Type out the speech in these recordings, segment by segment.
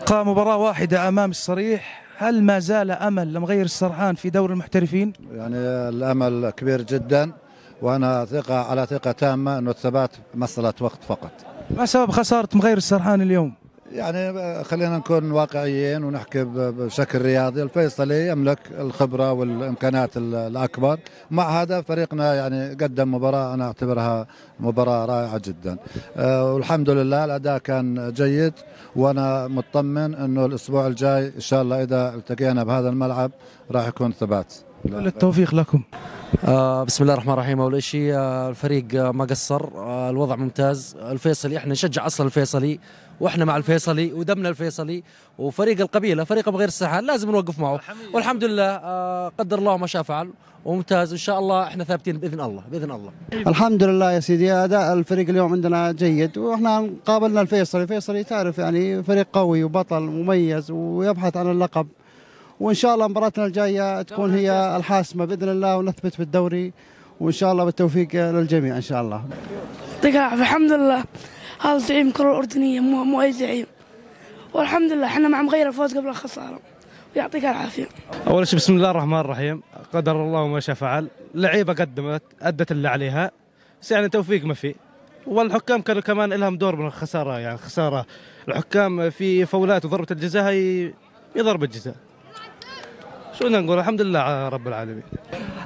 بقى مباراة واحدة أمام الصريح هل ما زال أمل لمغير السرحان في دور المحترفين؟ يعني الأمل كبير جدا وأنا ثقة على ثقة تامة انه الثبات مسألة وقت فقط. ما سبب خسارة مغير السرحان اليوم؟ يعني خلينا نكون واقعيين ونحكي بشكل رياضي، الفيصلي يملك الخبرة والامكانات ال- الأكبر، مع هذا فريقنا يعني قدم مباراة أنا أعتبرها مباراة رائعة جدا. آه، والحمد لله الأداء كان جيد وأنا مطمن إنه الأسبوع الجاي إن شاء الله إذا التقينا بهذا الملعب راح يكون ثبات. كل التوفيق لكم. آه بسم الله الرحمن الرحيم. أول شيء آه الفريق آه ما قصر آه الوضع ممتاز. الفيصلي إحنا نشجع أصلا الفيصلي. وإحنا مع الفيصلي ودمنا الفيصلي وفريق القبيلة فريق بغير الساحل لازم نوقف معه. والحمد لله آه قدر الله ما شاء فعل. وممتاز إن شاء الله إحنا ثابتين بإذن الله بإذن الله. الحمد لله يا سيدي أداء الفريق اليوم عندنا جيد وإحنا قابلنا الفيصلي. الفيصلي تعرف يعني فريق قوي وبطل مميز ويبحث عن اللقب. وإن شاء الله مباراتنا الجاية تكون هي الحاسمة بإذن الله ونثبت في الدوري وإن شاء الله بالتوفيق للجميع إن شاء الله. الحمد لله. هذا زعيم الكرة الأردنية مو, مو أي زعيم والحمد لله إحنا مع مغير الفوز قبل الخسارة. ويعطيك العافية. أول شيء بسم الله الرحمن الرحيم. قدر الله ما شاء فعل. لعيبة قدمت أدت اللي عليها. بس يعني توفيق ما في. والحكام كانوا كمان لهم دور من الخساره يعني خسارة الحكام في فولات وضربة الجزاء هي هي ضربة جزاء. شو بدنا نقول؟ الحمد لله على رب العالمين.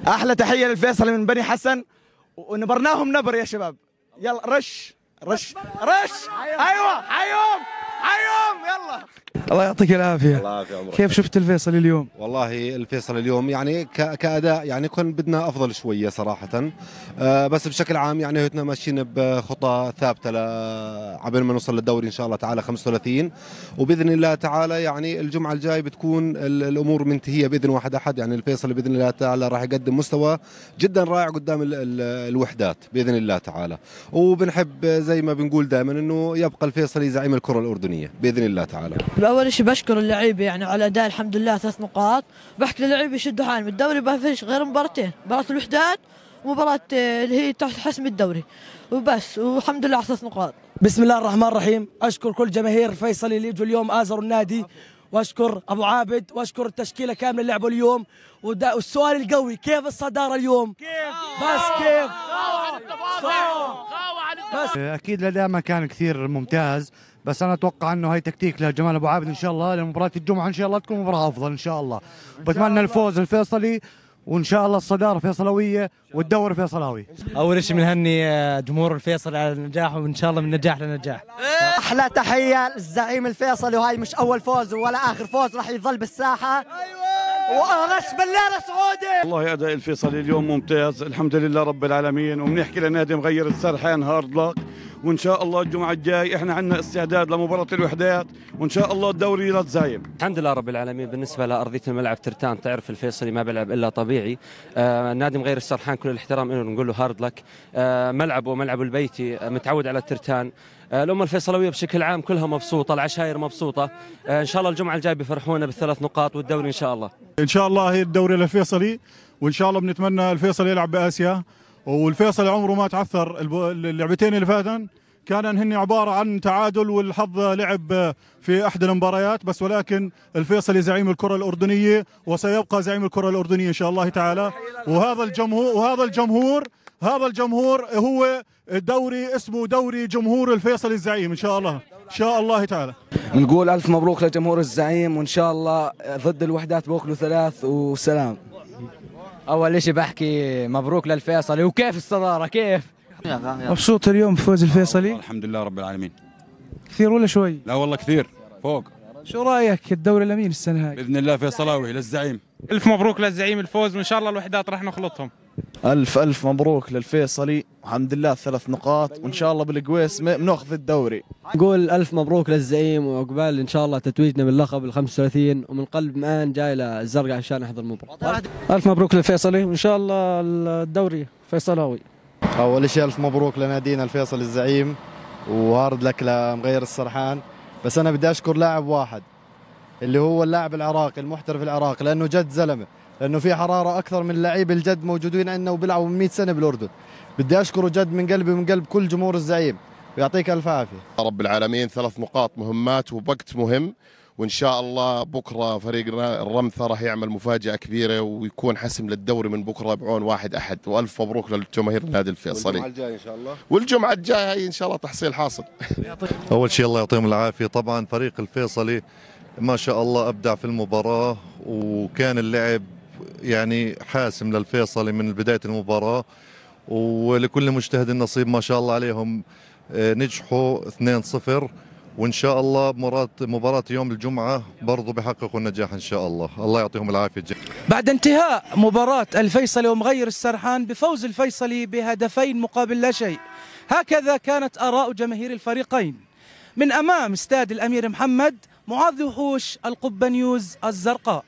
أحلى تحية للفيصل من بني حسن. ونبرناهم نبر يا شباب. يلا رش. رش رش أيوه حيوم حيوم يلا. الله يعطيك العافية. الله يعافي عمرك كيف شفت الفيصل اليوم؟ والله الفيصل اليوم يعني ك- كأداء يعني كن بدنا أفضل شوية صراحة. آه، بس بشكل عام يعني هتنا ماشيين بخطى ثابتة عبين ما نوصل للدوري إن شاء الله تعالى 35 وبإذن الله تعالى يعني الجمعة الجاي بتكون ال- الأمور منتهية بإذن واحد أحد. يعني الفيصل بإذن الله تعالى راح يقدم مستوى جدا رائع قدام ال- ال- الوحدات بإذن الله تعالى. وبنحب زي ما بنقول دائما إنه يبقى الفيصلي زعيم الكرة الأردنية. بإذن الله تعالى. اول شيء بشكر اللعيبة يعني على الاداء الحمد لله ثلاث نقاط. بحكي للعيبة يشدوا حالهم. الدوري ما فيش غير مباراتين مباراة الوحدات ومباراة آه، اللي هي تحت حسم الدوري. وبس والحمد لله على ثلاث نقاط. بسم الله الرحمن الرحيم. أشكر كل جماهير الفيصلي اللي اجوا اليوم آزروا النادي. وأشكر أبو عابد وأشكر التشكيلة كاملة اللي لعبوا اليوم. والسؤال القوي كيف الصدارة اليوم؟ بس كيف؟ بس أكيد الأداء ما كان كثير ممتاز. بس أنا أتوقع إنه هاي تكتيك لجمال أبو عابد إن شاء الله لمباراة الجمعة إن شاء الله تكون مباراة أفضل إن شاء الله. بتمنى الفوز للفيصلي وإن شاء الله الصدارة فيصلوية والدوري فيصلاوي. أول شيء بنهني آه، جمهور الفيصلي على النجاح وإن شاء الله من نجاح لنجاح. أحلى تحية للزعيم الفيصلي وهاي مش أول فوز ولا آخر فوز راح يظل بالساحة. وغش بالليله سعودي. والله أداء الفيصلي اليوم ممتاز الحمد لله رب العالمين. وبنحكي لنادي مغير السرحان hard luck. وإن شاء الله الجمعة الجاي إحنا عندنا استعداد لمباراة الوحدات وإن شاء الله الدوري لا تزايم. الحمد لله رب العالمين. بالنسبة لأرضية الملعب ترتان تعرف الفيصلي ما بيلعب إلا طبيعي. آه نادي مغير السرحان كل الاحترام انه نقول له هارد لك آه ملعبه ملعبه البيتي آه متعود على الترتان. آه الأمة الفيصلوية بشكل عام كلها مبسوطة العشاير مبسوطة. آه إن شاء الله الجمعة الجاية بيفرحونا بالثلاث نقاط والدوري إن شاء الله. إن شاء الله هي الدوري للفيصلي وإن شاء الله بنتمنى الفيصلي يلعب بآسيا. والفيصلي عمره ما تعثر. اللعبتين اللي فاتن كان هن عبارة عن تعادل والحظ لعب في أحد المباريات بس ولكن الفيصلي زعيم الكرة الأردنية وسيبقى زعيم الكرة الأردنية إن شاء الله تعالى. وهذا الجمهور وهذا الجمهور هذا الجمهور هو دوري اسمه دوري جمهور الفيصلي الزعيم إن شاء الله. إن شاء الله تعالى. نقول ألف مبروك لجمهور الزعيم وإن شاء الله ضد الوحدات بوكلوا ثلاث وسلام. أول شيء بحكي مبروك للفيصلي. وكيف الصدارة؟ كيف؟ مبسوط اليوم بفوز الفيصلي؟ الحمد لله رب العالمين. كثير ولا شوي؟ لا والله كثير فوق. شو رأيك الدوري الأمين السنة هاي؟ بإذن الله فيصلاوي للزعيم. ألف مبروك للزعيم الفوز وإن شاء الله الوحدات راح نخلطهم. ألف ألف مبروك للفيصلي. الحمد لله ثلاث نقاط. وإن شاء الله بالقويس بناخذ الدوري. نقول ألف مبروك للزعيم وعقبال إن شاء الله تتويجنا باللقب ال 35 ومن قلب مآن جاي للزرقاء عشان أحضر المباراة. ألف مبروك للفيصلي. وإن شاء الله الدوري فيصلاوي. أول شيء ألف مبروك لنادينا الفيصل الزعيم. وهارد لك لمغير السرحان. بس أنا بدي أشكر لاعب واحد. اللي هو اللاعب العراقي المحترف العراقي لأنه جد زلمة لأنه في حرارة أكثر من اللعيبه الجد موجودين عندنا وبيلعبوا من 100 سنة بالأردن. بدي أشكره جد من قلبي ومن قلب كل جمهور الزعيم. ويعطيك ألف عافية. رب العالمين ثلاث نقاط مهمات ووقت مهم وإن شاء الله بكرة فريقنا الرمثة راح يعمل مفاجأة كبيرة ويكون حسم للدوري من بكرة بعون واحد أحد. وألف مبروك للجماهير النادي الفيصلي. والجمعة الجاية إن شاء الله. والجمعة الجاية هي إن شاء الله تحصيل حاصل. اول شيء الله يعطيهم العافية. طبعا فريق الفيصلي ما شاء الله أبدع في المباراة وكان اللعب يعني حاسم للفيصلي من بداية المباراة ولكل مجتهد نصيب ما شاء الله عليهم آه، نجحوا 2-0 وإن شاء الله مباراه مباراة يوم الجمعة برضو بيحققوا النجاح إن شاء الله. الله يعطيهم العافية. جميعا بعد انتهاء مباراة الفيصلي ومغير السرحان بفوز الفيصلي بهدفين مقابل لا شيء. هكذا كانت آراء جماهير الفريقين. من أمام استاد الأمير محمد معاذ وحوش القبة نيوز الزرقاء.